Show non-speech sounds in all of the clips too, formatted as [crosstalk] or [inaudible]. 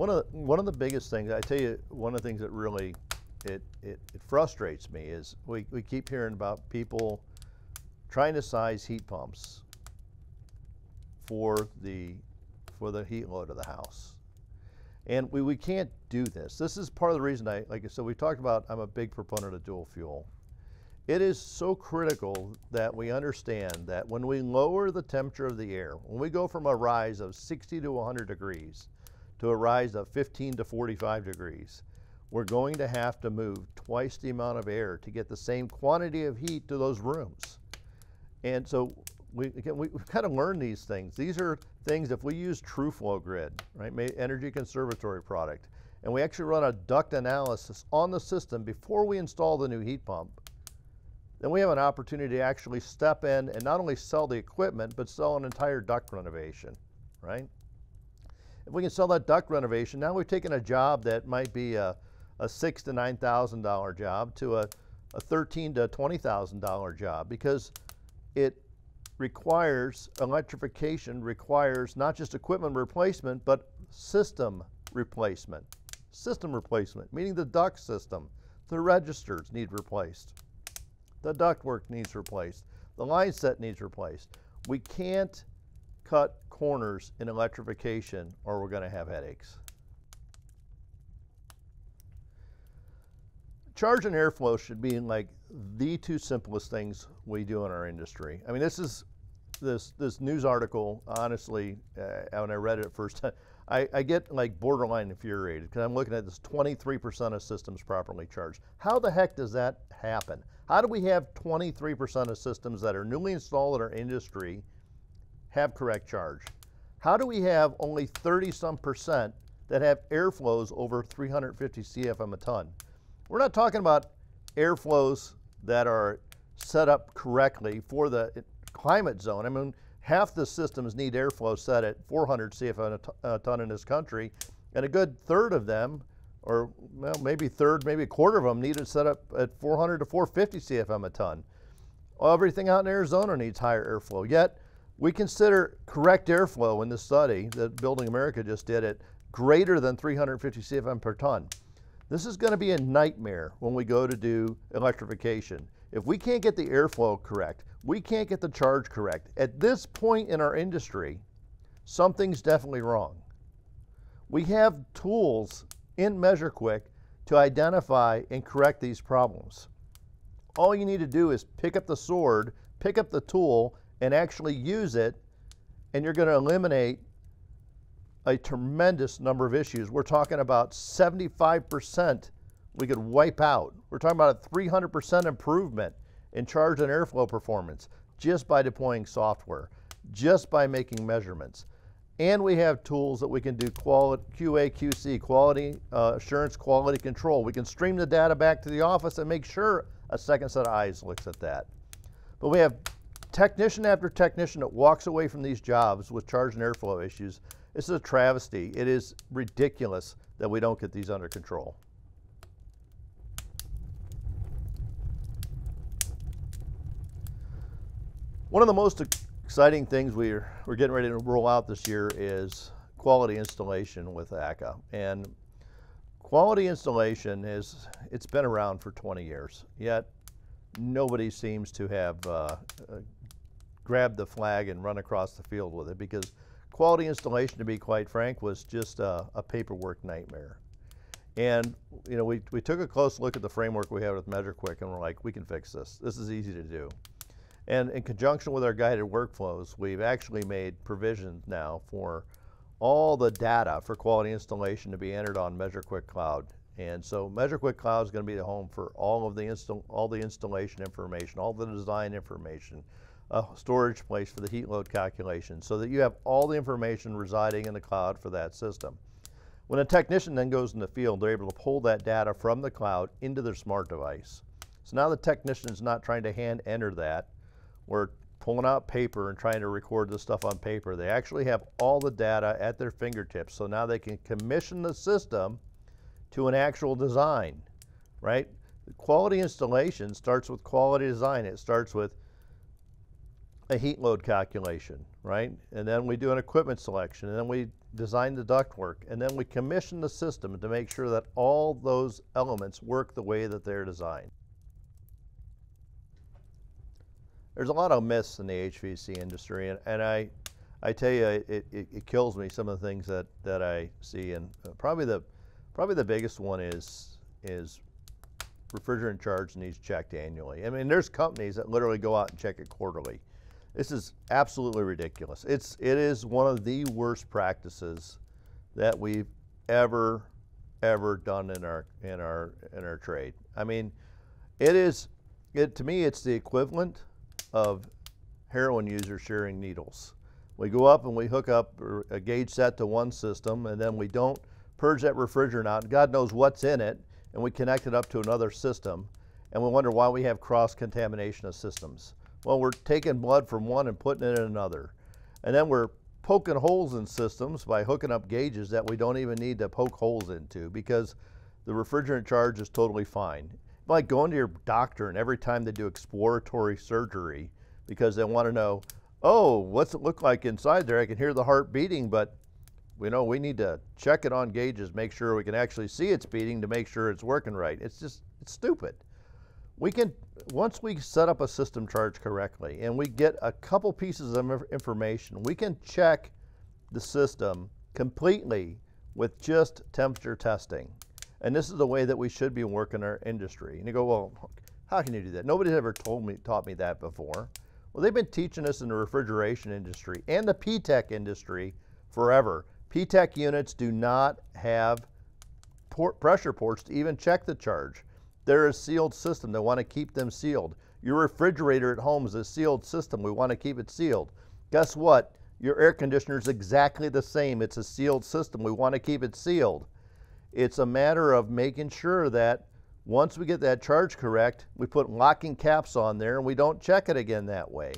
One of the, one of the biggest things, I tell you, one of the things that really it, it, it frustrates me is we, we keep hearing about people trying to size heat pumps for the for the heat load of the house. And we, we can't do this. This is part of the reason I, like I said, we talked about I'm a big proponent of dual fuel. It is so critical that we understand that when we lower the temperature of the air, when we go from a rise of 60 to 100 degrees to a rise of 15 to 45 degrees, we're going to have to move twice the amount of air to get the same quantity of heat to those rooms. And so we, again, we, have kind of learned these things. These are things, if we use TrueFlow Grid, right, Energy Conservatory product, and we actually run a duct analysis on the system before we install the new heat pump, then we have an opportunity to actually step in and not only sell the equipment, but sell an entire duct renovation, right? If we can sell that duct renovation, now we've taken a job that might be a, a six to nine thousand dollar job to a, a thirteen to twenty thousand dollar job because it requires electrification requires not just equipment replacement but system replacement. System replacement meaning the duct system. The registers need replaced. The ductwork needs replaced. The line set needs replaced. We can't cut corners in electrification or we're going to have headaches charge and airflow should be like the two simplest things we do in our industry. I mean, this is this this news article. Honestly, uh, when I read it first, [laughs] I, I get like borderline infuriated because I'm looking at this 23% of systems properly charged. How the heck does that happen? How do we have 23% of systems that are newly installed in our industry have correct charge? How do we have only 30 some percent that have airflows over 350 CFM a ton? We're not talking about airflows that are set up correctly for the climate zone. I mean, half the systems need airflow set at 400 CFM a ton in this country, and a good third of them, or well, maybe third, maybe a quarter of them, need it set up at 400 to 450 CFM a ton. Everything out in Arizona needs higher airflow. Yet, we consider correct airflow in this study that Building America just did at greater than 350 CFM per ton. This is going to be a nightmare when we go to do electrification. If we can't get the airflow correct, we can't get the charge correct. At this point in our industry, something's definitely wrong. We have tools in MeasureQuick to identify and correct these problems. All you need to do is pick up the sword, pick up the tool, and actually use it, and you're going to eliminate a tremendous number of issues. We're talking about 75% we could wipe out. We're talking about a 300% improvement in charge and airflow performance just by deploying software, just by making measurements. And we have tools that we can do quality, QA, QC, quality uh, assurance, quality control. We can stream the data back to the office and make sure a second set of eyes looks at that. But we have technician after technician that walks away from these jobs with charge and airflow issues this is a travesty. It is ridiculous that we don't get these under control. One of the most exciting things we're, we're getting ready to roll out this year is quality installation with ACCA. And quality installation is, it's been around for 20 years, yet nobody seems to have uh, grabbed the flag and run across the field with it because quality installation, to be quite frank, was just a, a, paperwork nightmare. And you know, we, we took a close look at the framework we had with MeasureQuick and we're like, we can fix this. This is easy to do. And in conjunction with our guided workflows, we've actually made provisions now for all the data for quality installation to be entered on MeasureQuick Cloud. And so MeasureQuick Cloud is going to be the home for all of the all the installation information, all the design information, a storage place for the heat load calculation so that you have all the information residing in the cloud for that system. When a technician then goes in the field, they're able to pull that data from the cloud into their smart device. So now the technician is not trying to hand enter that. We're pulling out paper and trying to record the stuff on paper. They actually have all the data at their fingertips. So now they can commission the system to an actual design, right? Quality installation starts with quality design. It starts with a heat load calculation, right? And then we do an equipment selection, and then we design the ductwork, and then we commission the system to make sure that all those elements work the way that they're designed. There's a lot of myths in the HVAC industry, and, and I, I tell you, it, it, it, kills me some of the things that, that I see, and uh, probably the, probably the biggest one is, is refrigerant charge needs checked annually. I mean, there's companies that literally go out and check it quarterly. This is absolutely ridiculous. It's it is one of the worst practices that we've ever ever done in our in our in our trade. I mean, it is it to me it's the equivalent of heroin users sharing needles. We go up and we hook up a gauge set to one system and then we don't purge that refrigerant out. God knows what's in it and we connect it up to another system and we wonder why we have cross contamination of systems. Well, we're taking blood from one and putting it in another. And then we're poking holes in systems by hooking up gauges that we don't even need to poke holes into because the refrigerant charge is totally fine. Like going to your doctor and every time they do exploratory surgery because they want to know, oh, what's it look like inside there? I can hear the heart beating, but we know we need to check it on gauges, make sure we can actually see it's beating to make sure it's working right. It's just, it's stupid we can, once we set up a system charge correctly and we get a couple pieces of information, we can check the system completely with just temperature testing. And this is the way that we should be working our industry. And you go, well, how can you do that? Nobody's ever told me, taught me that before. Well, they've been teaching us in the refrigeration industry and the PTAC industry forever. PTAC units do not have port pressure ports to even check the charge. They're a sealed system. They want to keep them sealed. Your refrigerator at home is a sealed system. We want to keep it sealed. Guess what? Your air conditioner is exactly the same. It's a sealed system. We want to keep it sealed. It's a matter of making sure that once we get that charge correct, we put locking caps on there and we don't check it again that way.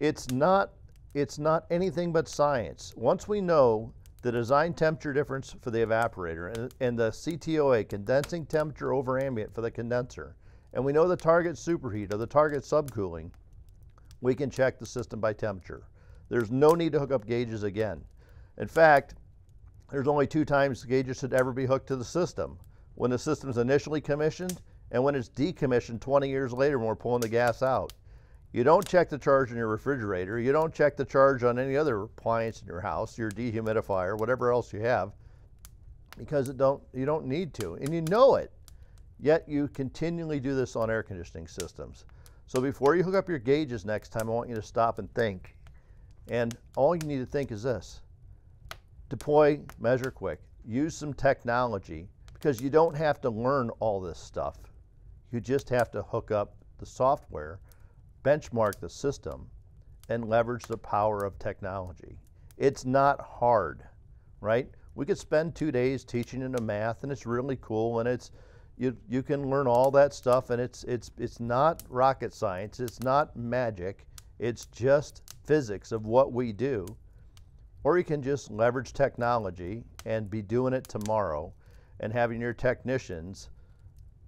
It's not, it's not anything but science. Once we know the design temperature difference for the evaporator and, and, the CTOA, condensing temperature over ambient for the condenser, and we know the target superheat or the target subcooling, we can check the system by temperature. There's no need to hook up gauges again. In fact, there's only two times gauges should ever be hooked to the system. When the system's initially commissioned and when it's decommissioned 20 years later when we're pulling the gas out. You don't check the charge in your refrigerator. You don't check the charge on any other appliance in your house, your dehumidifier, whatever else you have, because it don't, you don't need to. And you know it. Yet you continually do this on air conditioning systems. So before you hook up your gauges next time, I want you to stop and think. And all you need to think is this. Deploy MeasureQuick. Use some technology because you don't have to learn all this stuff. You just have to hook up the software benchmark the system and leverage the power of technology. It's not hard, right? We could spend two days teaching into math and it's really cool and it's you, you can learn all that stuff and it's, it's, it's not rocket science, it's not magic, it's just physics of what we do. Or you can just leverage technology and be doing it tomorrow and having your technicians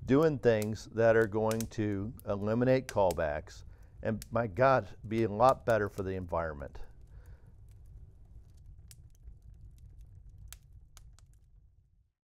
doing things that are going to eliminate callbacks, and my God, be a lot better for the environment.